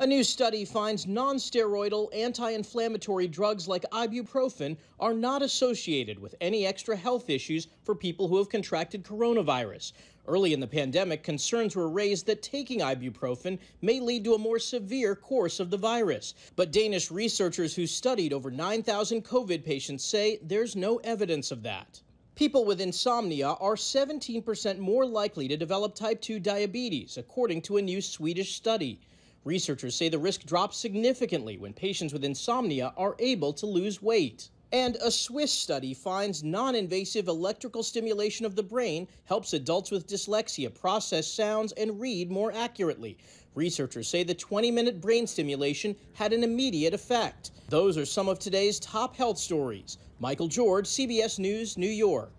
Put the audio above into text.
A new study finds non-steroidal anti-inflammatory drugs like ibuprofen are not associated with any extra health issues for people who have contracted coronavirus. Early in the pandemic, concerns were raised that taking ibuprofen may lead to a more severe course of the virus. But Danish researchers who studied over 9,000 COVID patients say there's no evidence of that. People with insomnia are 17% more likely to develop type 2 diabetes, according to a new Swedish study. Researchers say the risk drops significantly when patients with insomnia are able to lose weight. And a Swiss study finds non invasive electrical stimulation of the brain helps adults with dyslexia process sounds and read more accurately. Researchers say the 20 minute brain stimulation had an immediate effect. Those are some of today's top health stories. Michael George, CBS News, New York.